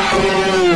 Oh,